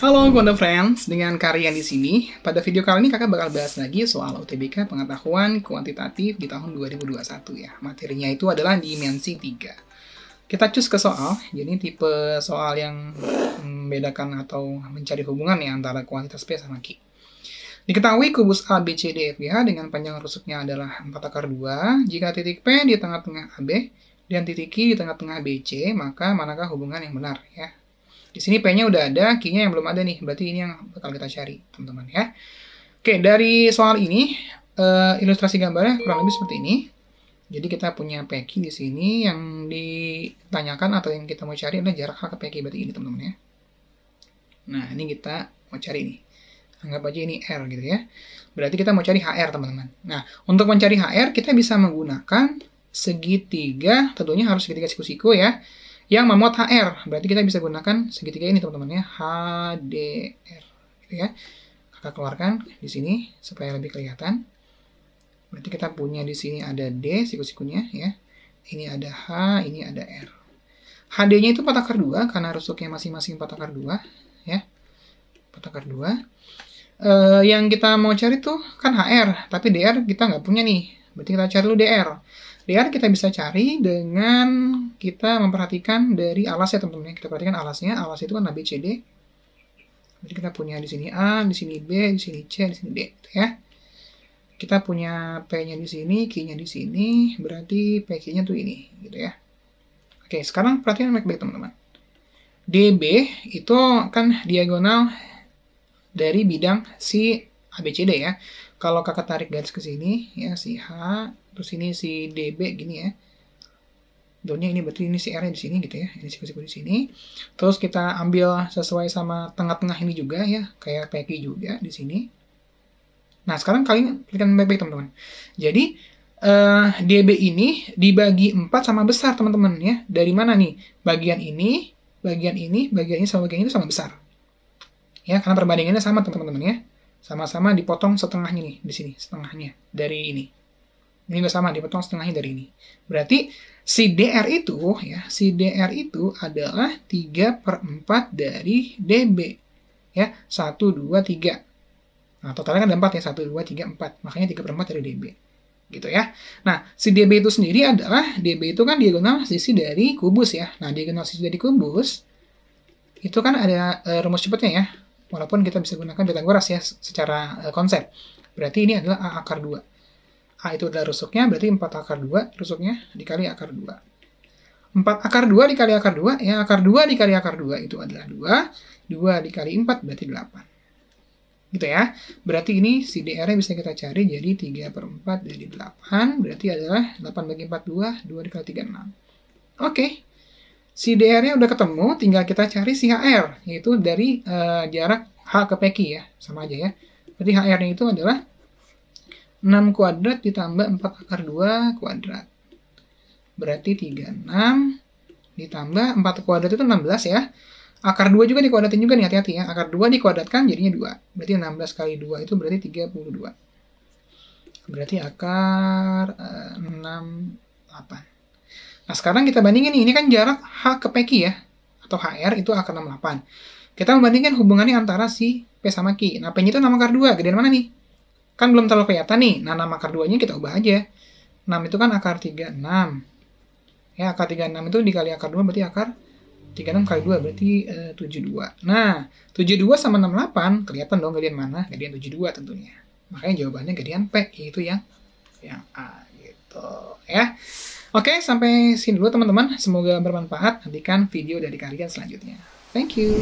Halo Gonda Friends, dengan Karian di sini. Pada video kali ini kakak bakal bahas lagi soal UTBK pengetahuan kuantitatif di tahun 2021 ya. Materinya itu adalah dimensi 3. Kita cus ke soal, jadi tipe soal yang membedakan atau mencari hubungan ya antara kuantitas P sama Q. Diketahui kubus A, B, C, D, F, G, H dengan panjang rusuknya adalah 4 akar 2. Jika titik P di tengah-tengah AB dan titik Q di tengah-tengah BC, maka manakah hubungan yang benar ya? Di sini P-nya udah ada, Q-nya yang belum ada nih. Berarti ini yang bakal kita cari, teman-teman ya. Oke, dari soal ini, uh, ilustrasi gambarnya kurang lebih seperti ini. Jadi kita punya PQ di sini yang ditanyakan atau yang kita mau cari adalah jarak H ke PQ berarti ini teman-teman ya. Nah, ini kita mau cari ini. Anggap aja ini R gitu ya. Berarti kita mau cari HR teman-teman. Nah, untuk mencari HR kita bisa menggunakan segitiga, tentunya harus segitiga siku-siku ya yang memuat HR. Berarti kita bisa gunakan segitiga ini teman-teman ya, HDR. Gitu ya. Kakak keluarkan di sini supaya lebih kelihatan. Berarti kita punya di sini ada D siku-sikunya ya. Ini ada H, ini ada R. HD-nya itu 4 akar 2 karena rusuknya masing-masing 4 akar 2 ya. 4 akar 2. Uh, yang kita mau cari tuh kan HR, tapi DR kita nggak punya nih. Berarti kita cari dulu DR. DR kita bisa cari dengan kita memperhatikan dari alasnya teman-teman. Kita perhatikan alasnya. Alas itu kan A, B, C, D. Jadi kita punya di sini A, di sini B, di sini C, di sini D. Gitu ya. Kita punya P-nya di sini, Q-nya di sini. Berarti PQ-nya tuh ini. gitu ya. Oke, sekarang perhatikan baik-baik teman-teman. DB itu kan diagonal dari bidang si ABCD ya. Kalau kakak tarik garis ke sini, ya si H, terus ini si DB gini ya. Donya ini berarti ini si R di sini gitu ya. Ini siku-siku di sini. Terus kita ambil sesuai sama tengah-tengah ini juga ya, kayak PQ juga di sini. Nah, sekarang kalian perhatikan baik-baik teman-teman. Jadi uh, eh, DB ini dibagi 4 sama besar teman-teman ya. Dari mana nih? Bagian ini, bagian ini, bagian ini sama bagian ini sama besar. Ya, karena perbandingannya sama teman-teman ya. Sama-sama dipotong setengahnya nih, di sini, setengahnya dari ini. Ini juga sama, dipotong setengahnya dari ini. Berarti si DR itu, ya, si DR itu adalah 3 per 4 dari DB. Ya, 1, 2, 3. Nah, totalnya kan ada 4 ya, 1, 2, 3, 4. Makanya 3 per 4 dari DB. Gitu ya. Nah, si DB itu sendiri adalah, DB itu kan diagonal sisi dari kubus ya. Nah, diagonal sisi dari kubus, itu kan ada uh, rumus cepatnya ya. Walaupun kita bisa gunakan Pythagoras ya secara uh, konsep. Berarti ini adalah A akar 2. A itu adalah rusuknya, berarti 4 akar 2 rusuknya dikali akar 2. 4 akar 2 dikali akar 2, ya akar 2 dikali akar 2 itu adalah 2. 2 dikali 4 berarti 8. Gitu ya. Berarti ini si DR-nya bisa kita cari jadi 3 per 4 dari 8. Berarti adalah 8 bagi 4, 2. 2 dikali 3, 6. Oke si DR-nya udah ketemu, tinggal kita cari si HR, yaitu dari uh, jarak H ke PQ ya, sama aja ya. Berarti HR-nya itu adalah 6 kuadrat ditambah 4 akar 2 kuadrat. Berarti 36 ditambah 4 kuadrat itu 16 ya. Akar 2 juga dikuadratin juga nih, hati-hati ya. Akar 2 dikuadratkan jadinya 2. Berarti 16 kali 2 itu berarti 32. Berarti akar uh, 6, 8. Nah, sekarang kita bandingin nih, ini kan jarak H ke PQ ya, atau HR itu akar 68. Kita membandingkan hubungannya antara si P sama Q. Nah, P-nya itu nama akar 2, gedean mana nih? Kan belum terlalu kelihatan nih. Nah, nama akar 2-nya kita ubah aja. 6 itu kan akar 36. Ya, akar 36 itu dikali akar 2 berarti akar 36 kali 2 berarti uh, 72. Nah, 72 sama 68 kelihatan dong gedean mana? Gedean 72 tentunya. Makanya jawabannya gedean P, yaitu yang yang A gitu ya. Oke, sampai sini dulu teman-teman. Semoga bermanfaat. Nantikan video dari kalian selanjutnya. Thank you.